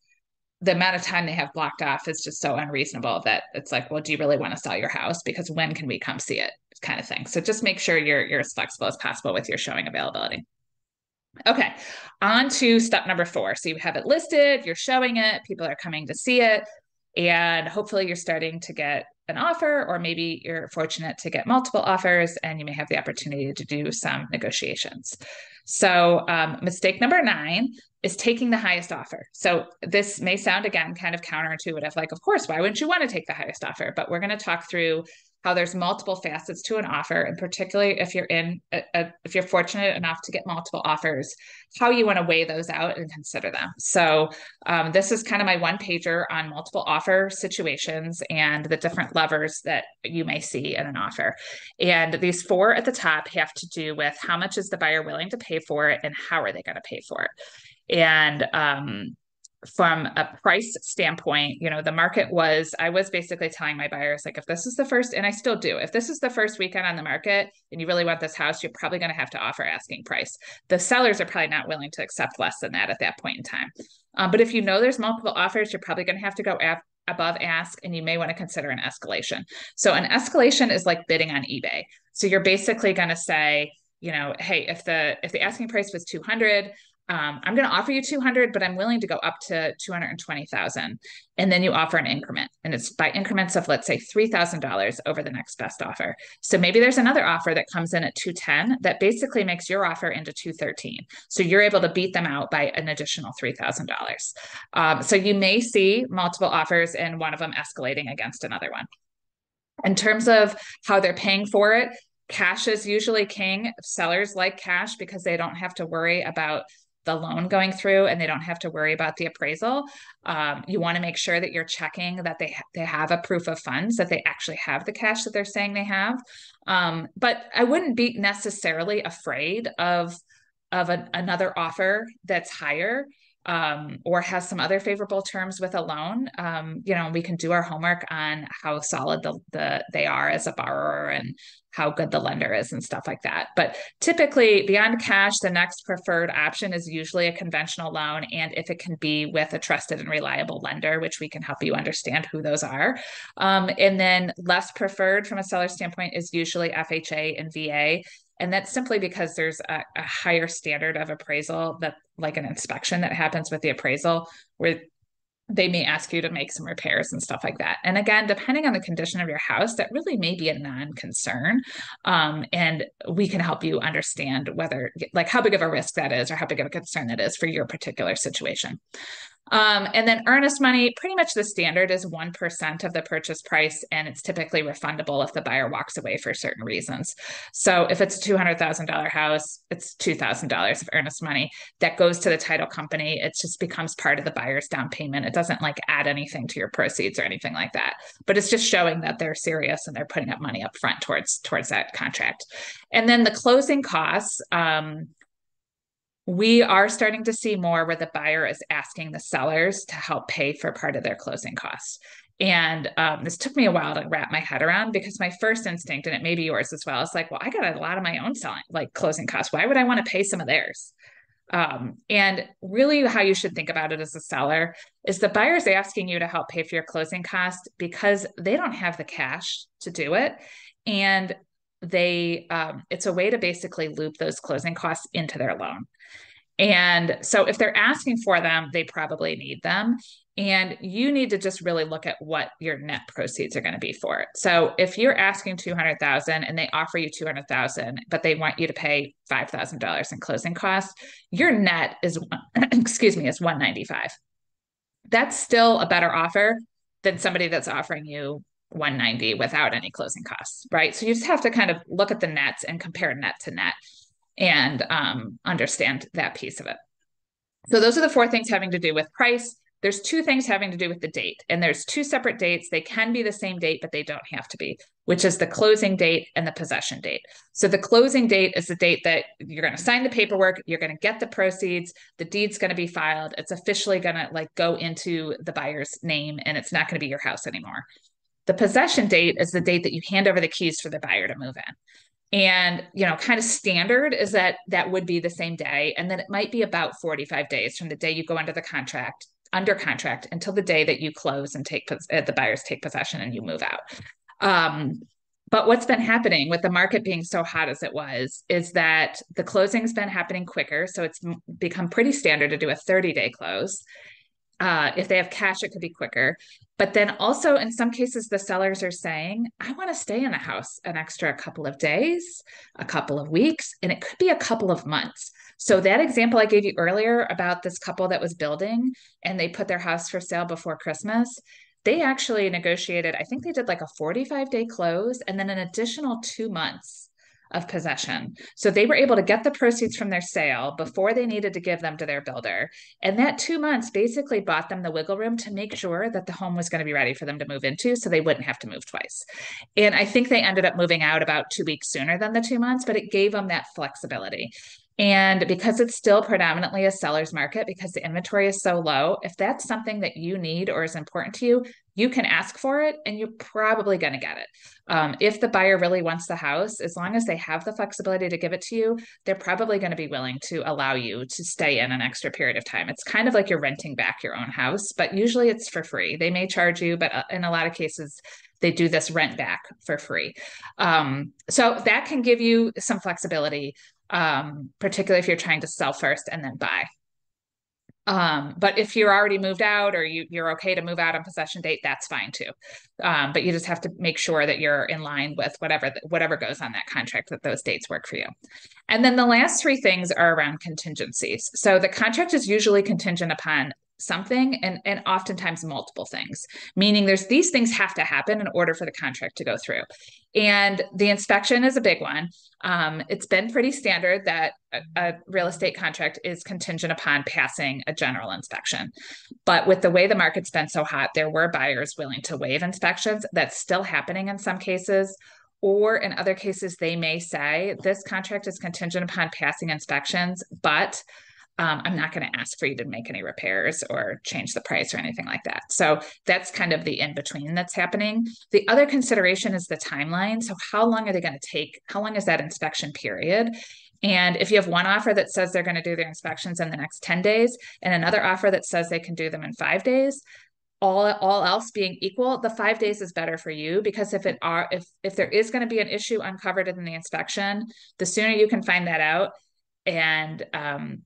the amount of time they have blocked off is just so unreasonable that it's like, well, do you really want to sell your house? Because when can we come see it? Kind of thing. So just make sure you're you're as flexible as possible with your showing availability. Okay, on to step number four. So you have it listed, you're showing it, people are coming to see it, and hopefully you're starting to get an offer, or maybe you're fortunate to get multiple offers and you may have the opportunity to do some negotiations. So, um, mistake number nine is taking the highest offer. So, this may sound again kind of counterintuitive like, of course, why wouldn't you want to take the highest offer? But we're going to talk through how there's multiple facets to an offer and particularly if you're in a, a, if you're fortunate enough to get multiple offers how you want to weigh those out and consider them. So um, this is kind of my one pager on multiple offer situations and the different levers that you may see in an offer. And these four at the top have to do with how much is the buyer willing to pay for it and how are they going to pay for it. And um, from a price standpoint, you know, the market was, I was basically telling my buyers, like, if this is the first, and I still do, if this is the first weekend on the market and you really want this house, you're probably going to have to offer asking price. The sellers are probably not willing to accept less than that at that point in time. Um, but if you know there's multiple offers, you're probably going to have to go af- above ask and you may want to consider an escalation. So an escalation is like bidding on eBay. So you're basically going to say, you know, hey, if the if the asking price was 200, um, I'm going to offer you 200, but I'm willing to go up to 220,000. And then you offer an increment and it's by increments of, let's say $3,000 over the next best offer. So maybe there's another offer that comes in at 210 that basically makes your offer into 213. So you're able to beat them out by an additional $3,000. Um, so you may see multiple offers and one of them escalating against another one. In terms of how they're paying for it, cash is usually king. Sellers like cash because they don't have to worry about the loan going through and they don't have to worry about the appraisal. Um, you want to make sure that you're checking that they ha- they have a proof of funds that they actually have the cash that they're saying they have. Um, but I wouldn't be necessarily afraid of of a, another offer that's higher um, or has some other favorable terms with a loan, um, you know, we can do our homework on how solid the, the they are as a borrower and how good the lender is and stuff like that. But typically, beyond cash, the next preferred option is usually a conventional loan, and if it can be with a trusted and reliable lender, which we can help you understand who those are. Um, and then less preferred from a seller standpoint is usually FHA and VA and that's simply because there's a, a, higher standard of appraisal that like an inspection that happens with the appraisal where they may ask you to make some repairs and stuff like that. And again, depending on the condition of your house, that really may be a non concern. Um, and we can help you understand whether, like, how big of a risk that is or how big of a concern that is for your particular situation. Um, and then earnest money, pretty much the standard is 1% of the purchase price, and it's typically refundable if the buyer walks away for certain reasons. So if it's a $200,000 house, it's $2,000 of earnest money that goes to the title company. It just becomes part of the buyer's down payment. It doesn't like add anything to your proceeds or anything like that, but it's just showing that they're serious and they're putting up money up front towards towards that contract. And then the closing costs, um, we are starting to see more where the buyer is asking the sellers to help pay for part of their closing costs. And um, this took me a while to wrap my head around because my first instinct, and it may be yours as well, is like, well, I got a lot of my own selling, like closing costs. Why would I want to pay some of theirs? Um, and really, how you should think about it as a seller is the buyer's asking you to help pay for your closing costs because they don't have the cash to do it. And they, um, it's a way to basically loop those closing costs into their loan. And so if they're asking for them, they probably need them. And you need to just really look at what your net proceeds are going to be for it. So if you're asking 200,000 and they offer you 200,000, but they want you to pay $5,000 in closing costs, your net is <clears throat> excuse me, is 195. That's still a better offer than somebody that's offering you 190 without any closing costs, right? So you just have to kind of look at the nets and compare net to net and um, understand that piece of it. So those are the four things having to do with price. There's two things having to do with the date, and there's two separate dates. They can be the same date, but they don't have to be, which is the closing date and the possession date. So the closing date is the date that you're going to sign the paperwork, you're going to get the proceeds, the deed's going to be filed, it's officially going to like go into the buyer's name, and it's not going to be your house anymore. The possession date is the date that you hand over the keys for the buyer to move in. And, you know, kind of standard is that that would be the same day. And then it might be about 45 days from the day you go under the contract, under contract until the day that you close and take uh, the buyers take possession and you move out. Um, but what's been happening with the market being so hot as it was is that the closing's been happening quicker. So it's become pretty standard to do a 30 day close. Uh, if they have cash, it could be quicker. But then also, in some cases, the sellers are saying, I want to stay in the house an extra couple of days, a couple of weeks, and it could be a couple of months. So, that example I gave you earlier about this couple that was building and they put their house for sale before Christmas, they actually negotiated, I think they did like a 45 day close and then an additional two months of possession. So they were able to get the proceeds from their sale before they needed to give them to their builder. And that two months basically bought them the wiggle room to make sure that the home was going to be ready for them to move into so they wouldn't have to move twice. And I think they ended up moving out about two weeks sooner than the two months, but it gave them that flexibility. And because it's still predominantly a seller's market, because the inventory is so low, if that's something that you need or is important to you, you can ask for it and you're probably going to get it. Um, if the buyer really wants the house, as long as they have the flexibility to give it to you, they're probably going to be willing to allow you to stay in an extra period of time. It's kind of like you're renting back your own house, but usually it's for free. They may charge you, but uh, in a lot of cases, they do this rent back for free. Um, so that can give you some flexibility um, particularly if you're trying to sell first and then buy. Um, but if you're already moved out or you, you're okay to move out on possession date, that's fine too. Um, but you just have to make sure that you're in line with whatever whatever goes on that contract that those dates work for you. And then the last three things are around contingencies. So the contract is usually contingent upon something and, and oftentimes multiple things, meaning there's these things have to happen in order for the contract to go through. And the inspection is a big one. Um, it's been pretty standard that a, a, real estate contract is contingent upon passing a general inspection. But with the way the market's been so hot, there were buyers willing to waive inspections. That's still happening in some cases. Or in other cases, they may say this contract is contingent upon passing inspections, but um, I'm not going to ask for you to make any repairs or change the price or anything like that. So that's kind of the in between that's happening. The other consideration is the timeline. So, how long are they going to take? How long is that inspection period? And if you have one offer that says they're going to do their inspections in the next 10 days and another offer that says they can do them in five days, all all else being equal the five days is better for you because if it are if if there is going to be an issue uncovered in the inspection the sooner you can find that out and um,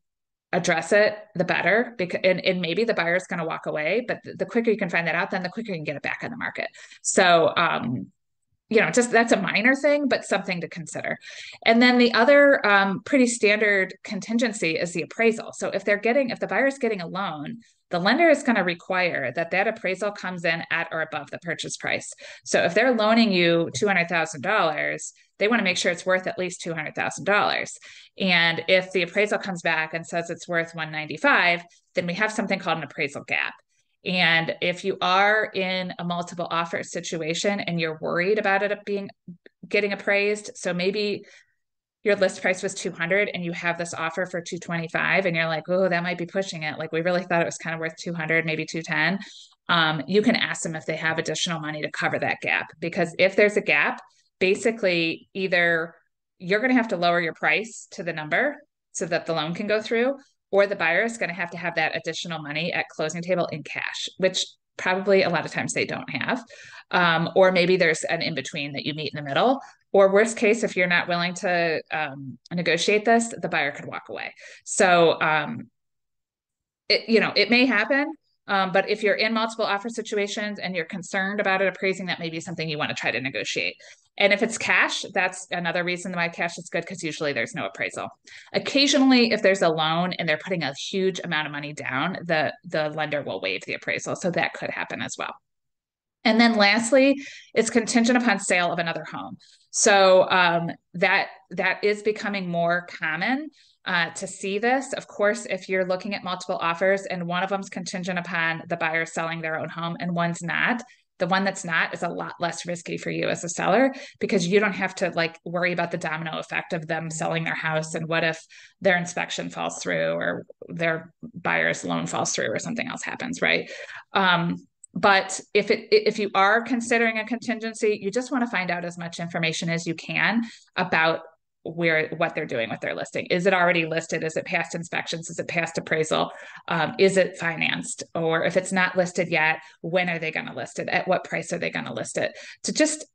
address it, the better. Because and, and maybe the buyer's going to walk away, but the, the, quicker you can find that out, then the quicker you can get it back on the market. So um, you know, just that's a minor thing, but something to consider. And then the other um, pretty standard contingency is the appraisal. So if they're getting, if the buyer's getting a loan, the lender is going to require that that appraisal comes in at or above the purchase price. So if they're loaning you $200,000, they want to make sure it's worth at least $200,000. And if the appraisal comes back and says it's worth 195, then we have something called an appraisal gap. And if you are in a multiple offer situation and you're worried about it being getting appraised, so maybe your list price was 200 and you have this offer for 225 and you're like, oh, that might be pushing it. Like we really thought it was kind of worth 200, maybe 210. Um, you can ask them if they have additional money to cover that gap because if there's a gap, basically either you're going to have to lower your price to the number so that the loan can go through, or the buyer is going to have to have that additional money at closing table in cash, which probably a lot of times they don't have. Um, or maybe there's an in between that you meet in the middle. Or worst case, if you're not willing to um, negotiate this, the buyer could walk away. So, um, it, you know, it may happen. Um, but if you're in multiple offer situations and you're concerned about it appraising, that may be something you want to try to negotiate. And if it's cash, that's another reason why cash is good because usually there's no appraisal. Occasionally, if there's a loan and they're putting a huge amount of money down, the the lender will waive the appraisal. So that could happen as well. And then lastly, it's contingent upon sale of another home. So um, that that is becoming more common uh, to see this. Of course, if you're looking at multiple offers and one of them's contingent upon the buyer selling their own home and one's not, the one that's not is a lot less risky for you as a seller because you don't have to like worry about the domino effect of them selling their house and what if their inspection falls through or their buyer's loan falls through or something else happens, right? Um, but if it if you are considering a contingency, you just want to find out as much information as you can about where what they're doing with their listing. Is it already listed? Is it past inspections? Is it past appraisal? Um, is it financed? Or if it's not listed yet, when are they going to list it? At what price are they going to list it? To just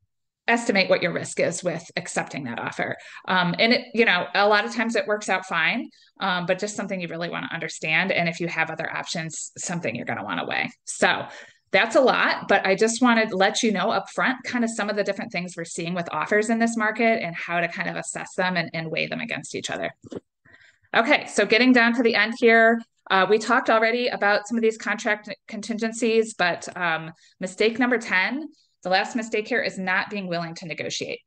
estimate what your risk is with accepting that offer. Um, and it, you know, a lot of times it works out fine, um, but just something you really want to understand. And if you have other options, something you're going to want to weigh. So that's a lot, but I just wanted to let you know up front kind of some of the different things we're seeing with offers in this market and how to kind of assess them and, and weigh them against each other. Okay, so getting down to the end here, uh, we talked already about some of these contract contingencies, but um, mistake number 10 the last mistake here is not being willing to negotiate.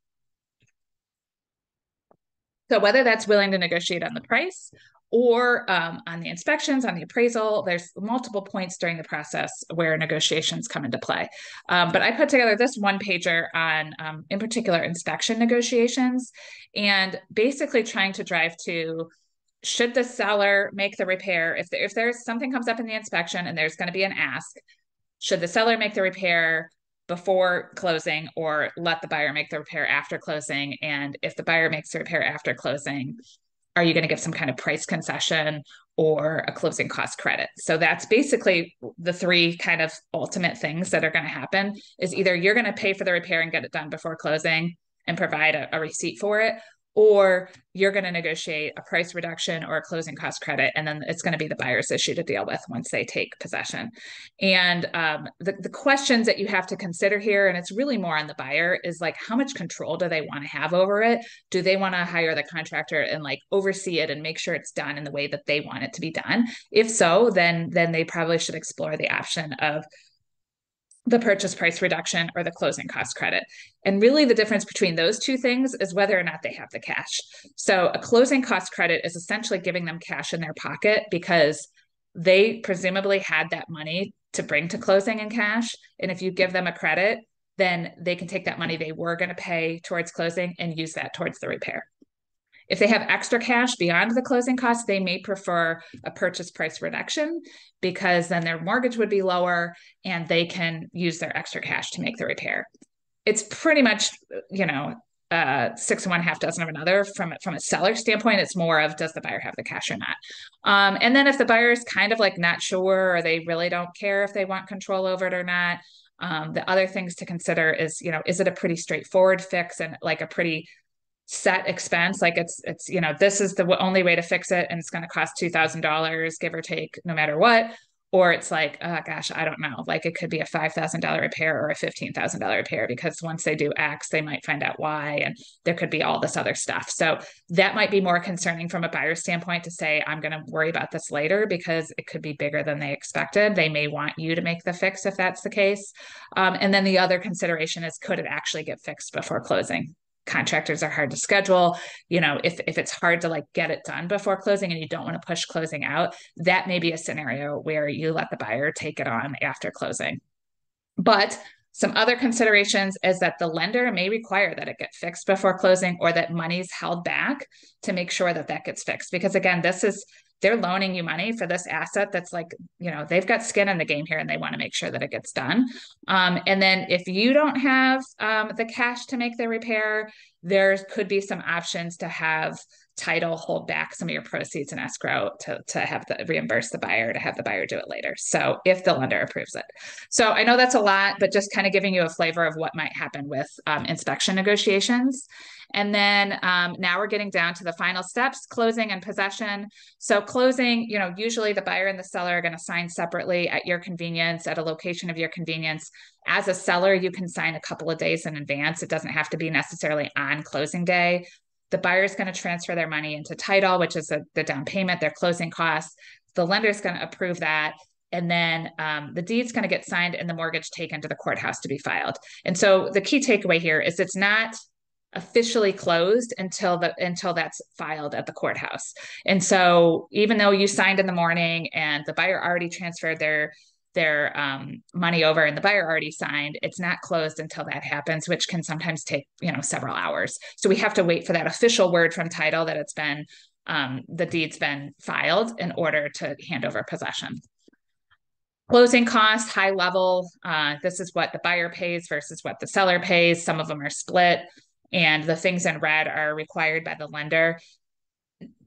So whether that's willing to negotiate on the price or um, on the inspections, on the appraisal, there's multiple points during the process where negotiations come into play. Um, but I put together this one pager on, um, in particular, inspection negotiations, and basically trying to drive to should the seller make the repair if, if there's something comes up in the inspection and there's going to be an ask should the seller make the repair before closing or let the buyer make the repair after closing? And if the buyer makes the repair after closing, are you going to give some kind of price concession or a closing cost credit? So that's basically the three kind of ultimate things that are going to happen is either you're going to pay for the repair and get it done before closing and provide a, a receipt for it, or you're going to negotiate a price reduction or a closing cost credit, and then it's going to be the buyer's issue to deal with once they take possession. And um, the, the questions that you have to consider here, and it's really more on the buyer, is like how much control do they want to have over it? Do they want to hire the contractor and like oversee it and make sure it's done in the way that they want it to be done? If so, then then they probably should explore the option of the purchase price reduction or the closing cost credit. And really, the difference between those two things is whether or not they have the cash. So, a closing cost credit is essentially giving them cash in their pocket because they presumably had that money to bring to closing in cash. And if you give them a credit, then they can take that money they were going to pay towards closing and use that towards the repair. If they have extra cash beyond the closing costs, they may prefer a purchase price reduction because then their mortgage would be lower and they can use their extra cash to make the repair. It's pretty much, you know, uh, six and one half dozen of another from from a seller standpoint it's more of does the buyer have the cash or not um, and then if the buyer is kind of like not sure or they really don't care if they want control over it or not um, the other things to consider is you know is it a pretty straightforward fix and like a pretty set expense like it's it's you know this is the only way to fix it and it's going to cost $2000 give or take no matter what. Or it's like oh gosh i don't know like it could be a $5000 repair or a $15000 repair because once they do x they might find out y and there could be all this other stuff. So that might be more concerning from a buyer standpoint to say i'm going to worry about this later because it could be bigger than they expected. They may want you to make the fix if that's the case. Um, and then the other consideration is could it actually get fixed before closing contractors are hard to schedule. You know if if it's hard to like get it done before closing and you don't want to push closing out that may be a scenario where you let the buyer take it on after closing. But some other considerations is that the lender may require that it get fixed before closing or that money's held back to make sure that that gets fixed because again this is they're loaning you money for this asset that's like you know they've got skin in the game here and they want to make sure that it gets done. Um, and then if you don't have um, the cash to make the repair there could be some options to have title hold back some of your proceeds in escrow to, to have the reimburse the buyer to have the buyer do it later. So if the lender approves it. So i know that's a lot but just kind of giving you a flavor of what might happen with um, inspection negotiations. And then um, now we're getting down to the final steps closing and possession. So closing you know usually the buyer and the seller are going to sign separately at your convenience at a location of your convenience. As a seller you can sign a couple of days in advance. It doesn't have to be necessarily on closing day the buyer is going to transfer their money into title, which is a, the down payment, their closing costs. The lender is going to approve that. And then um, the deed's going to get signed and the mortgage taken to the courthouse to be filed. And so the key takeaway here is it's not officially closed until the until that's filed at the courthouse. And so even though you signed in the morning and the buyer already transferred their their um, money over and the buyer already signed it's not closed until that happens which can sometimes take you know several hours so we have to wait for that official word from title that it's been um, the deed's been filed in order to hand over possession Closing costs, high level. Uh, this is what the buyer pays versus what the seller pays. Some of them are split, and the things in red are required by the lender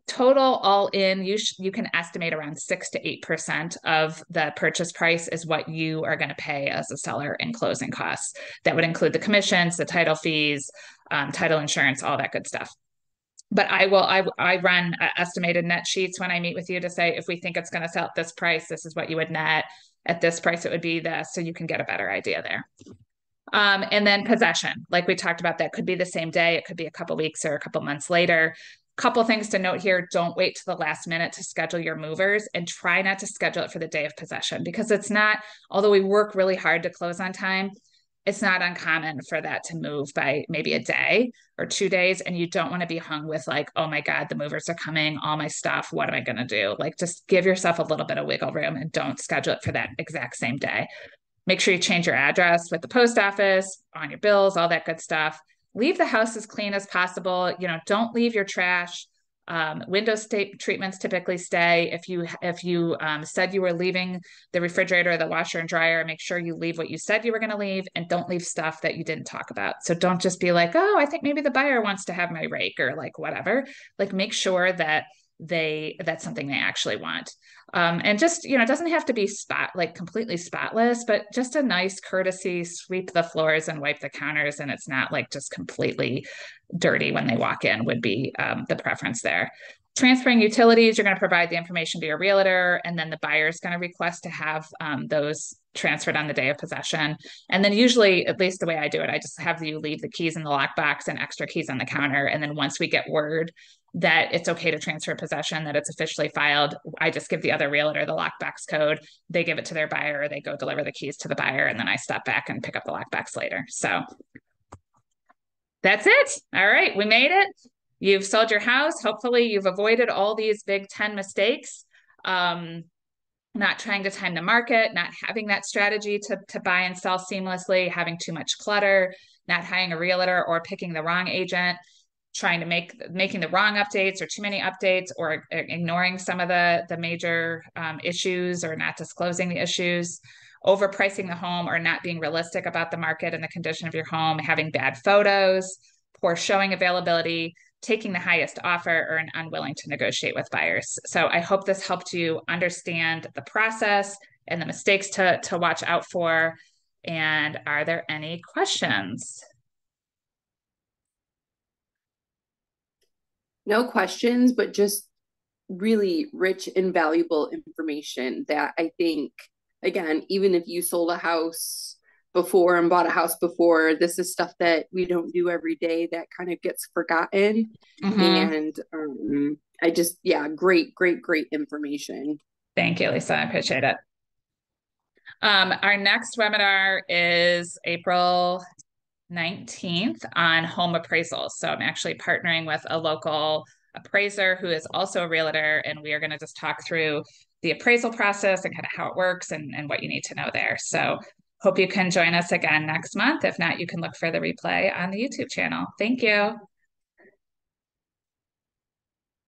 total all in you sh- you can estimate around 6 to 8% of the purchase price is what you are going to pay as a seller in closing costs. That would include the commissions the title fees um, title insurance all that good stuff. But I will I, I run uh, estimated net sheets when I meet with you to say if we think it's going to sell at this price this is what you would net. At this price it would be this so you can get a better idea there. Um, and then possession. Like we talked about that could be the same day it could be a couple weeks or a couple months later couple things to note here. Don't wait to the last minute to schedule your movers and try not to schedule it for the day of possession because it's not although we work really hard to close on time it's not uncommon for that to move by maybe a day or two days. And you don't want to be hung with like oh my god the movers are coming all my stuff what am i going to do? Like just give yourself a little bit of wiggle room and don't schedule it for that exact same day. Make sure you change your address with the post office on your bills all that good stuff leave the house as clean as possible. You know, don't leave your trash. Um, window state treatments typically stay. If you if you um, said you were leaving the refrigerator, the washer and dryer, make sure you leave what you said you were going to leave, and don't leave stuff that you didn't talk about. So don't just be like, oh, I think maybe the buyer wants to have my rake or like whatever. Like make sure that they that's something they actually want um, and just you know it doesn't have to be spot like completely spotless but just a nice courtesy sweep the floors and wipe the counters and it's not like just completely dirty when they walk in would be um, the preference there transferring utilities you're going to provide the information to your realtor and then the buyer is going to request to have um, those transferred on the day of possession and then usually at least the way i do it i just have you leave the keys in the lockbox and extra keys on the counter and then once we get word that it's okay to transfer possession, that it's officially filed. I just give the other realtor the lockbox code. They give it to their buyer, they go deliver the keys to the buyer, and then I step back and pick up the lockbox later. So that's it. All right, we made it. You've sold your house. Hopefully, you've avoided all these big 10 mistakes. Um, not trying to time the market, not having that strategy to, to buy and sell seamlessly, having too much clutter, not hiring a realtor or picking the wrong agent trying to make making the wrong updates or too many updates or ignoring some of the the major um, issues or not disclosing the issues overpricing the home or not being realistic about the market and the condition of your home having bad photos poor showing availability taking the highest offer or an unwilling to negotiate with buyers. So i hope this helped you understand the process and the mistakes to to watch out for. And are there any questions? No questions, but just really rich and valuable information that I think, again, even if you sold a house before and bought a house before, this is stuff that we don't do every day that kind of gets forgotten. Mm-hmm. And um, I just, yeah, great, great, great information. Thank you, Lisa. I appreciate it. Um, our next webinar is April 19th on home appraisals. So I'm actually partnering with a local appraiser who is also a realtor, and we are going to just talk through the appraisal process and kind of how it works and, and what you need to know there. So hope you can join us again next month. If not, you can look for the replay on the YouTube channel. Thank you.